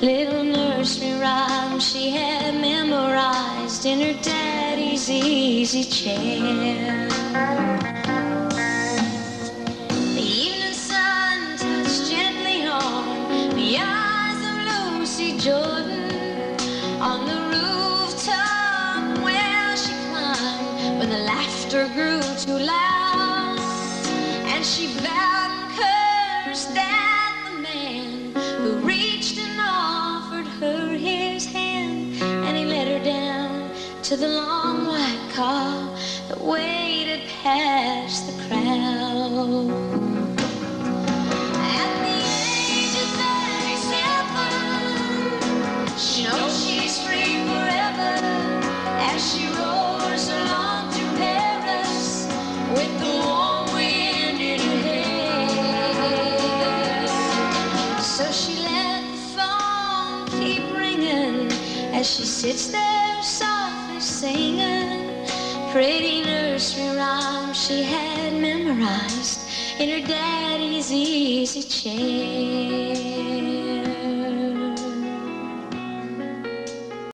Little nursery rhyme she had memorized in her daddy's easy chair. The evening sun touched gently on the eyes of Lucy Jordan on the rooftop where she climbed when the laughter grew too loud and she to the long white car that waited past the crowd. At the age of 37, she knows she's free forever as she roars along through Paris with the warm wind in her hair. So she let the phone keep ringing as she sits there softly singing pretty nursery rhymes she had memorized in her daddy's easy chair.